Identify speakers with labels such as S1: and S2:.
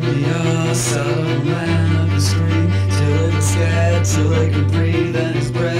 S1: give me awesome. Man, and scream till it's dead, till I can breathe and it's breath.